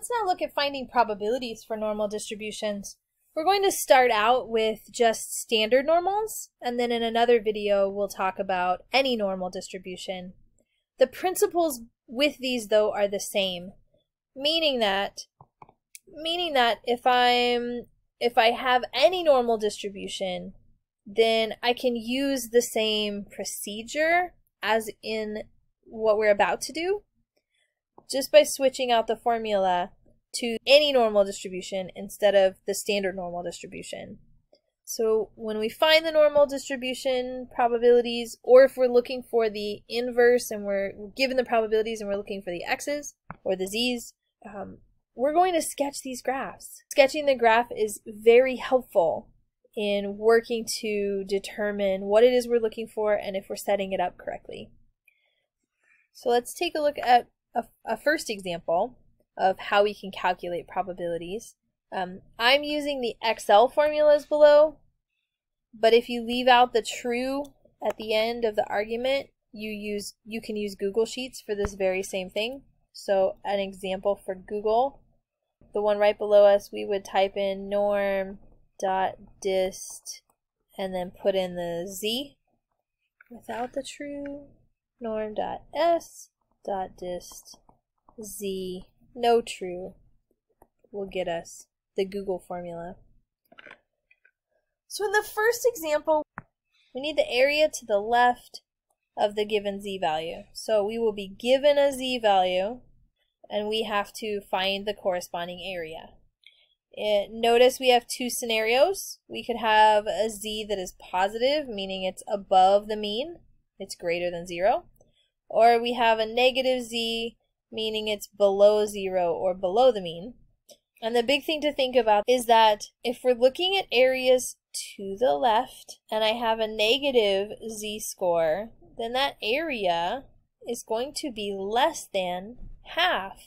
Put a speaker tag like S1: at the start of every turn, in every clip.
S1: let's now look at finding probabilities for normal distributions. We're going to start out with just standard normals, and then in another video we'll talk about any normal distribution. The principles with these though are the same, meaning that meaning that if I'm if I have any normal distribution, then I can use the same procedure as in what we're about to do just by switching out the formula to any normal distribution instead of the standard normal distribution. So when we find the normal distribution probabilities, or if we're looking for the inverse and we're given the probabilities and we're looking for the x's or the z's, um, we're going to sketch these graphs. Sketching the graph is very helpful in working to determine what it is we're looking for and if we're setting it up correctly. So let's take a look at a, a first example of how we can calculate probabilities. Um, I'm using the Excel formulas below, but if you leave out the true at the end of the argument, you use you can use Google Sheets for this very same thing. So an example for Google, the one right below us, we would type in norm dot dist and then put in the z without the true norm dot s dot dist z no true will get us the Google formula. So in the first example, we need the area to the left of the given z value. So we will be given a z value and we have to find the corresponding area. It, notice we have two scenarios. We could have a z that is positive, meaning it's above the mean, it's greater than zero. Or we have a negative z, meaning it's below zero or below the mean. And the big thing to think about is that if we're looking at areas to the left and I have a negative z-score, then that area is going to be less than half.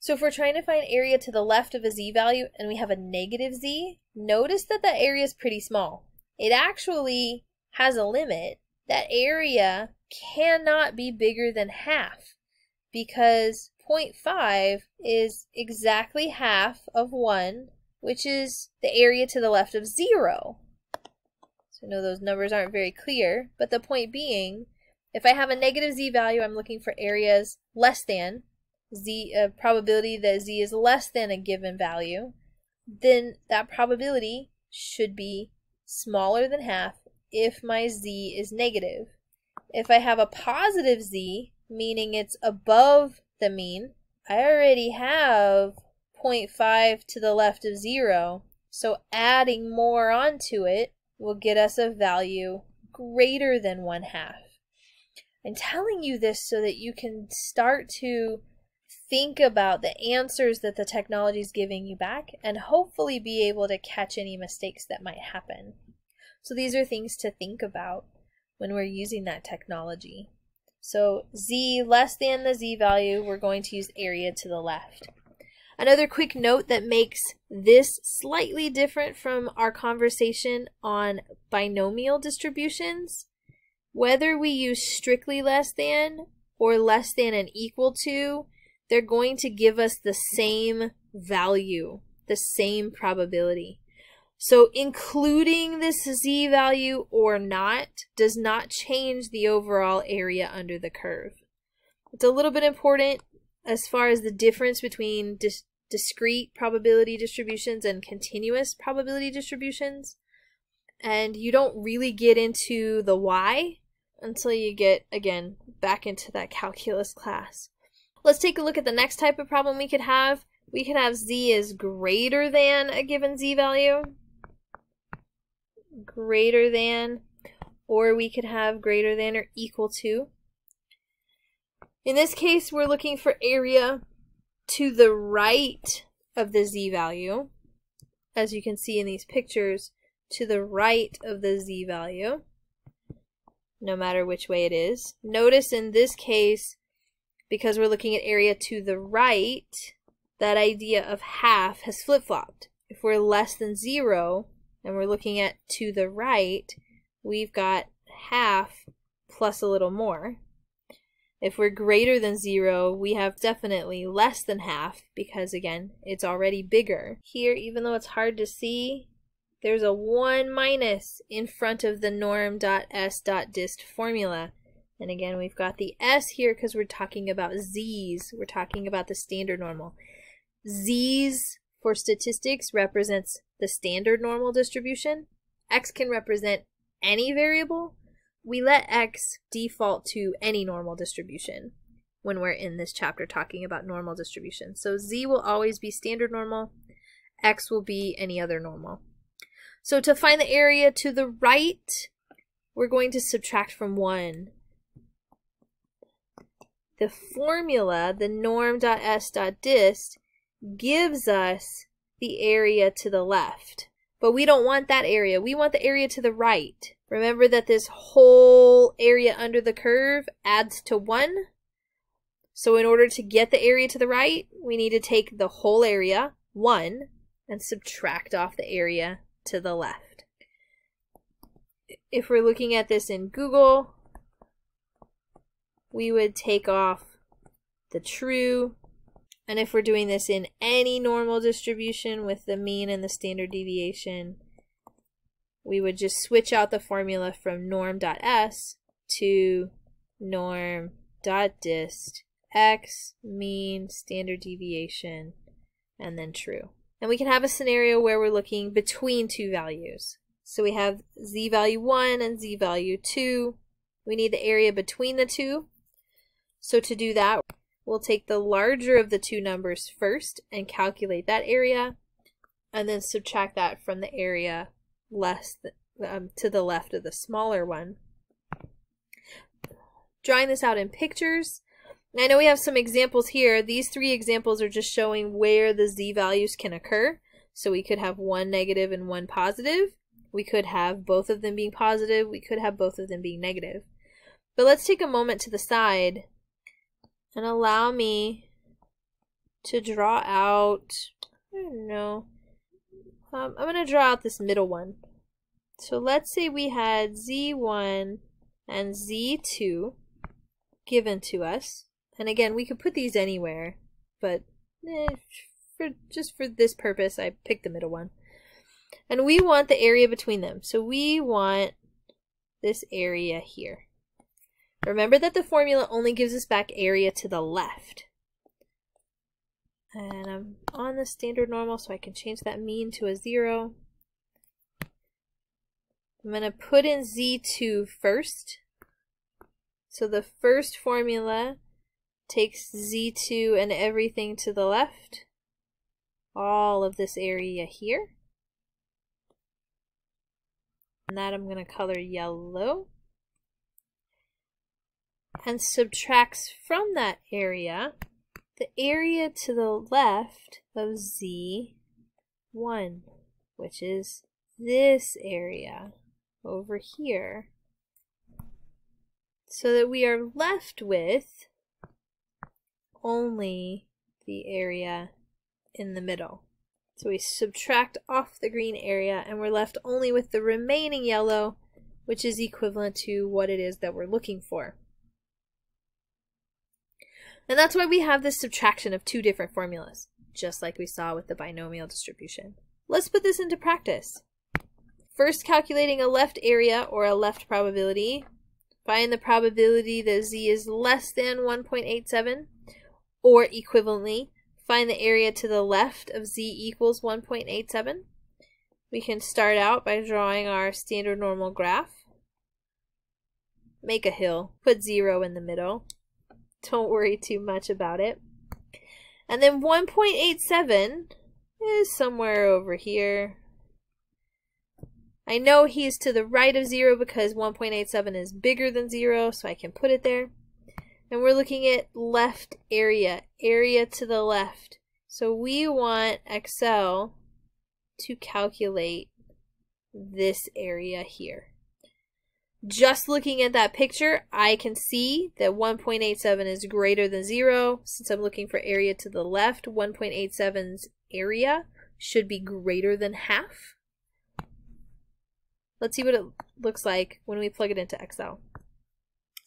S1: So if we're trying to find area to the left of a z value and we have a negative z, notice that that area is pretty small. It actually has a limit. That area cannot be bigger than half because 0.5 is exactly half of 1, which is the area to the left of 0. So I know those numbers aren't very clear, but the point being, if I have a negative z value, I'm looking for areas less than z uh, probability that z is less than a given value, then that probability should be smaller than half if my z is negative. If I have a positive z, meaning it's above the mean, I already have 0.5 to the left of 0, so adding more onto it will get us a value greater than 1 half. I'm telling you this so that you can start to think about the answers that the technology is giving you back and hopefully be able to catch any mistakes that might happen. So these are things to think about when we're using that technology. So z less than the z value, we're going to use area to the left. Another quick note that makes this slightly different from our conversation on binomial distributions, whether we use strictly less than or less than and equal to, they're going to give us the same value, the same probability. So including this z value or not does not change the overall area under the curve. It's a little bit important as far as the difference between dis discrete probability distributions and continuous probability distributions. And you don't really get into the why until you get, again, back into that calculus class. Let's take a look at the next type of problem we could have. We could have z is greater than a given z value. Greater than. Or we could have greater than or equal to. In this case, we're looking for area to the right of the z value. As you can see in these pictures, to the right of the z value, no matter which way it is. Notice in this case, because we're looking at area to the right, that idea of half has flip-flopped. If we're less than zero and we're looking at to the right, we've got half plus a little more. If we're greater than zero, we have definitely less than half because again, it's already bigger. Here, even though it's hard to see, there's a 1 minus in front of the norm.s.dist formula. And again, we've got the s here because we're talking about z's. We're talking about the standard normal. z's for statistics represents the standard normal distribution. x can represent any variable. We let x default to any normal distribution when we're in this chapter talking about normal distribution. So z will always be standard normal, x will be any other normal. So to find the area to the right, we're going to subtract from 1. The formula, the norm.s.dist, gives us the area to the left. But we don't want that area. We want the area to the right. Remember that this whole area under the curve adds to 1. So in order to get the area to the right, we need to take the whole area, 1, and subtract off the area to the left. If we're looking at this in Google, we would take off the true. And if we're doing this in any normal distribution with the mean and the standard deviation, we would just switch out the formula from norm.s to norm.dist x mean standard deviation and then true. And we can have a scenario where we're looking between two values. So we have z value 1 and z value 2. We need the area between the two. So to do that, we'll take the larger of the two numbers first and calculate that area, and then subtract that from the area less um, to the left of the smaller one. Drawing this out in pictures, I know we have some examples here. These three examples are just showing where the z values can occur. So we could have one negative and one positive. We could have both of them being positive. We could have both of them being negative. But let's take a moment to the side and allow me to draw out, I don't know, um, I'm going to draw out this middle one. So let's say we had z1 and z2 given to us. And again, we could put these anywhere, but eh, for just for this purpose, I picked the middle one. And we want the area between them. So we want this area here. Remember that the formula only gives us back area to the left. And I'm on the standard normal, so I can change that mean to a zero. I'm going to put in Z2 first. So the first formula takes Z2 and everything to the left. All of this area here. And that I'm going to color yellow. And subtracts from that area the area to the left of Z1, which is this area over here. So that we are left with only the area in the middle. So we subtract off the green area and we're left only with the remaining yellow, which is equivalent to what it is that we're looking for. And that's why we have this subtraction of two different formulas, just like we saw with the binomial distribution. Let's put this into practice. First calculating a left area or a left probability. Find the probability that z is less than 1.87 or equivalently, find the area to the left of z equals 1.87. We can start out by drawing our standard normal graph. Make a hill. Put 0 in the middle. Don't worry too much about it. And then 1.87 is somewhere over here. I know he's to the right of 0 because 1.87 is bigger than 0, so I can put it there. And we're looking at left area, area to the left. So we want Excel to calculate this area here. Just looking at that picture, I can see that 1.87 is greater than 0. Since I'm looking for area to the left, 1.87's area should be greater than half. Let's see what it looks like when we plug it into Excel.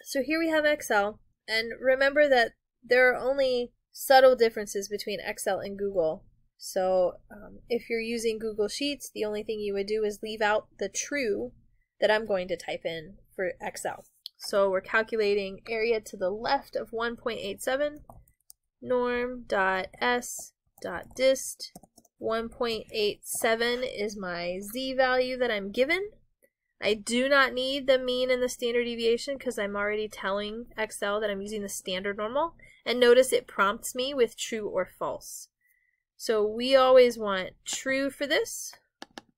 S1: So here we have Excel, And remember that there are only subtle differences between Excel and Google. So um, if you're using Google Sheets, the only thing you would do is leave out the true that I'm going to type in for Excel. So we're calculating area to the left of 1.87 norm dot s dot dist 1.87 is my z value that I'm given. I do not need the mean and the standard deviation because I'm already telling Excel that I'm using the standard normal. And notice it prompts me with true or false. So we always want true for this.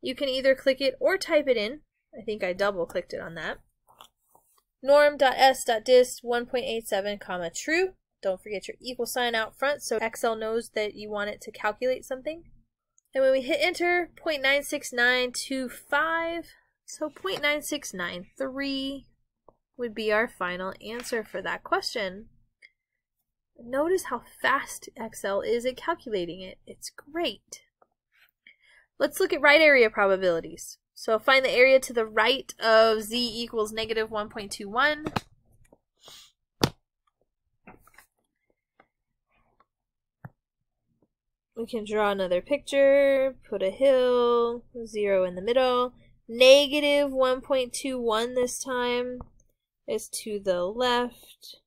S1: You can either click it or type it in. I think I double clicked it on that. Norm.s.dist 1.87 comma true. Don't forget your equal sign out front so Excel knows that you want it to calculate something. And when we hit enter, 0.96925 so 0.9693 would be our final answer for that question. Notice how fast Excel is at calculating it. It's great. Let's look at right area probabilities. So find the area to the right of z equals negative 1.21. We can draw another picture, put a hill, zero in the middle negative 1.21 this time is to the left.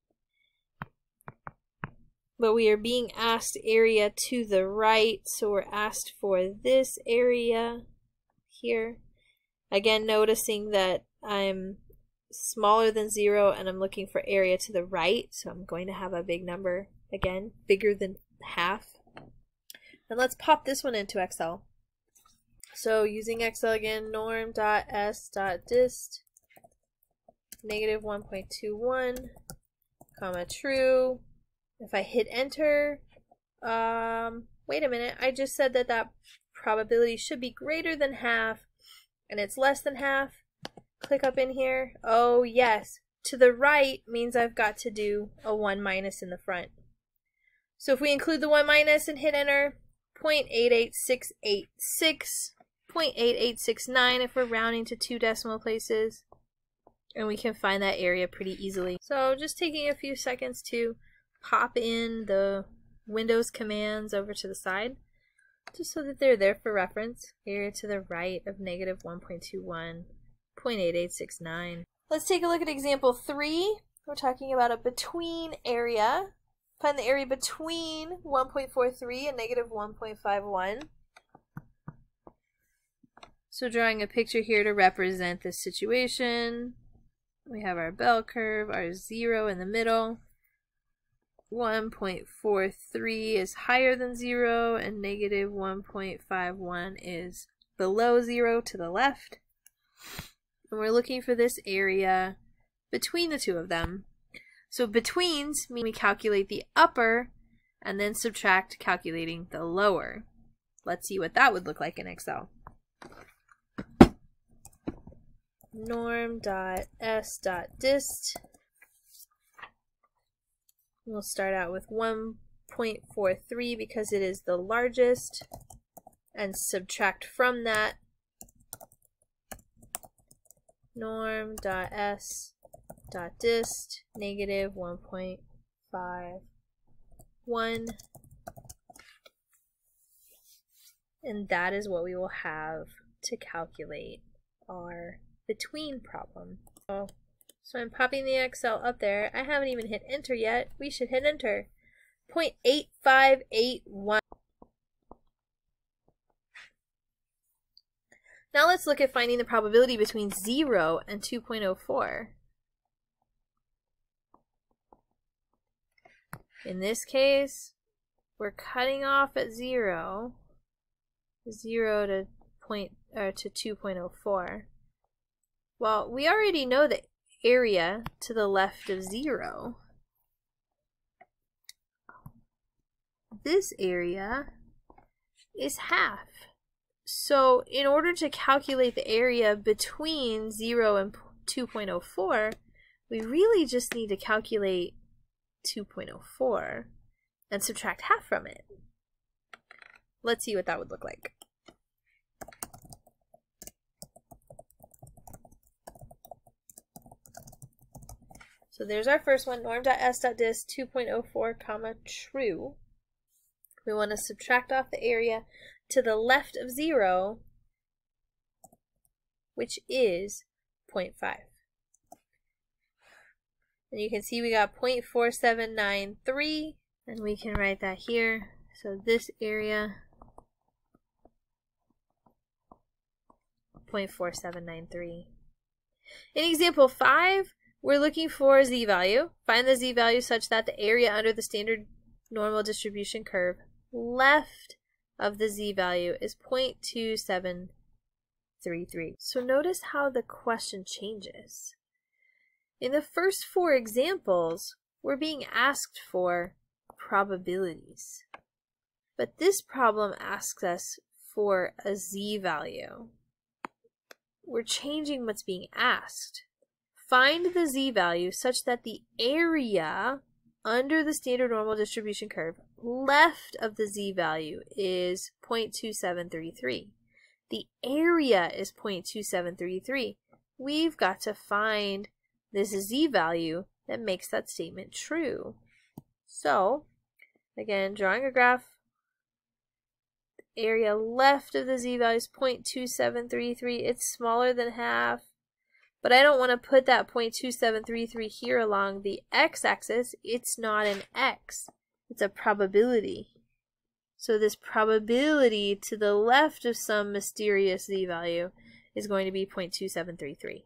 S1: But we are being asked area to the right, so we're asked for this area here. Again, noticing that I'm smaller than zero and I'm looking for area to the right, so I'm going to have a big number again, bigger than half. And let's pop this one into Excel. So using Excel again, norm.s.dist negative 1.21 comma true. If I hit enter, um, wait a minute, I just said that that probability should be greater than half and it's less than half. Click up in here. Oh yes, to the right means I've got to do a 1 minus in the front. So if we include the 1 minus and hit enter, 0.88686 0.8869 if we're rounding to two decimal places. And we can find that area pretty easily. So just taking a few seconds to pop in the Windows commands over to the side, just so that they're there for reference. Area to the right of negative 1.21, 0.8869. Let's take a look at example 3. We're talking about a between area. Find the area between 1.43 and negative 1.51. So drawing a picture here to represent this situation. We have our bell curve, our zero in the middle. 1.43 is higher than zero and negative 1.51 is below zero to the left. And we're looking for this area between the two of them. So betweens mean we calculate the upper and then subtract calculating the lower. Let's see what that would look like in Excel. norm.s.dist. We'll start out with 1.43 because it is the largest and subtract from that norm.s.dist negative 1.51 and that is what we will have to calculate our between problem. Oh, so I'm popping the Excel up there. I haven't even hit enter yet. We should hit enter. 0.8581. Now let's look at finding the probability between 0 and 2.04. In this case, we're cutting off at 0, 0 to, point, or to 2.04. Well, we already know the area to the left of 0. This area is half. So in order to calculate the area between 0 and 2.04, we really just need to calculate 2.04 and subtract half from it. Let's see what that would look like. So there's our first one, norm.s.dis 2.04 comma true. We want to subtract off the area to the left of 0, which is 0.5. And you can see we got 0.4793, and we can write that here. So this area, 0.4793. In example 5, we're looking for a z-value. Find the z-value such that the area under the standard normal distribution curve left of the z-value is 0.2733. So notice how the question changes. In the first four examples, we're being asked for probabilities. But this problem asks us for a z-value. We're changing what's being asked. Find the z-value such that the area under the standard normal distribution curve left of the z-value is 0.2733. The area is 0.2733. We've got to find this z-value that makes that statement true. So, again, drawing a graph, the area left of the z-value is 0.2733. It's smaller than half. But I don't want to put that 0.2733 here along the x-axis. It's not an x. It's a probability. So this probability to the left of some mysterious z-value is going to be 0.2733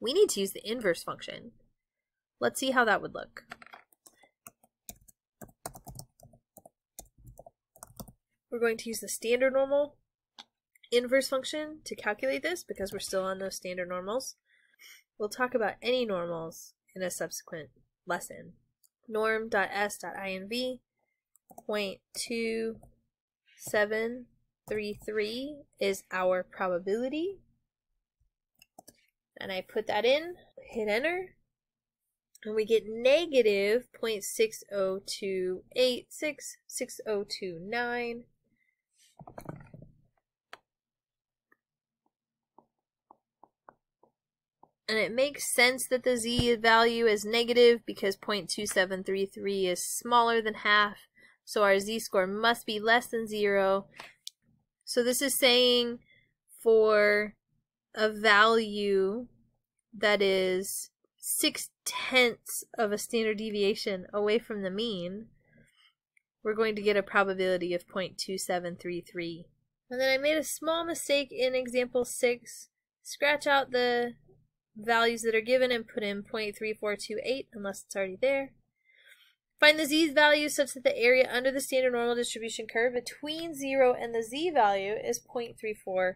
S1: we need to use the inverse function. Let's see how that would look. We're going to use the standard normal inverse function to calculate this because we're still on those standard normals. We'll talk about any normals in a subsequent lesson. Norm.s.inv 0.2733 is our probability and I put that in, hit enter, and we get negative 0.602866029. And it makes sense that the z value is negative because 0.2733 is smaller than half, so our z-score must be less than 0. So this is saying for a value that is six tenths of a standard deviation away from the mean, we're going to get a probability of 0.2733. And then I made a small mistake in example 6. Scratch out the values that are given and put in 0.3428 unless it's already there. Find the z value such that the area under the standard normal distribution curve between 0 and the z value is 0.3428.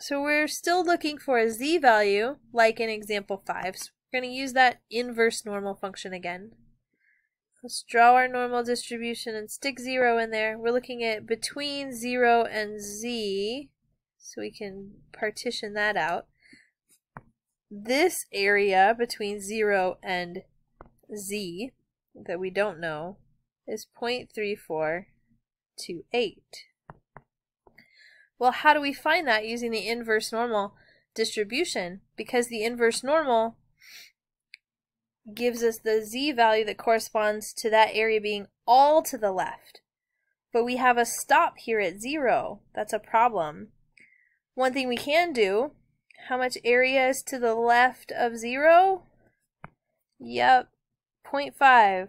S1: So we're still looking for a z value, like in example 5. So we're going to use that inverse normal function again. Let's draw our normal distribution and stick 0 in there. We're looking at between 0 and z, so we can partition that out. This area between 0 and z that we don't know is 0.3428. Well, how do we find that using the inverse normal distribution? Because the inverse normal gives us the z value that corresponds to that area being all to the left. But we have a stop here at 0. That's a problem. One thing we can do, how much area is to the left of 0? Yep, 0.5.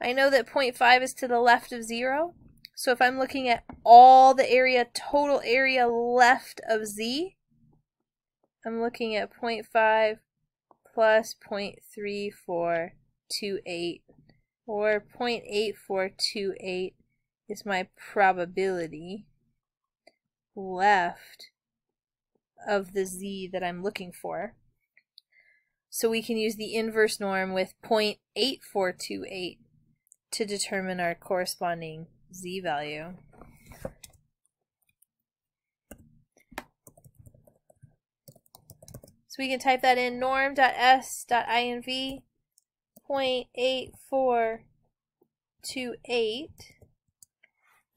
S1: I know that 0.5 is to the left of 0. So if I'm looking at all the area, total area left of z, I'm looking at 0.5 plus 0.3428 or 0.8428 is my probability left of the z that I'm looking for. So we can use the inverse norm with 0.8428 to determine our corresponding z value. So we can type that in norm.s.inv 0.8428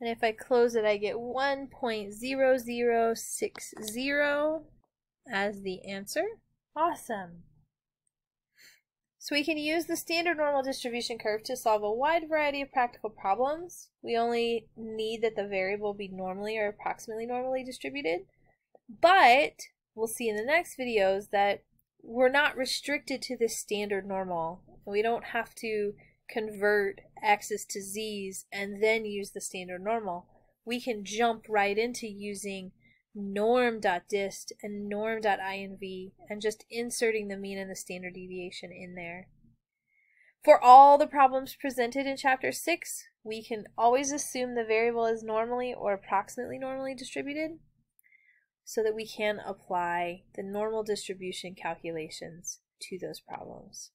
S1: and if I close it I get 1.0060 as the answer. Awesome. So we can use the standard normal distribution curve to solve a wide variety of practical problems. We only need that the variable be normally or approximately normally distributed. But we'll see in the next videos that we're not restricted to this standard normal. We don't have to convert x's to z's and then use the standard normal. We can jump right into using norm.dist and norm.inv and just inserting the mean and the standard deviation in there. For all the problems presented in chapter 6, we can always assume the variable is normally or approximately normally distributed so that we can apply the normal distribution calculations to those problems.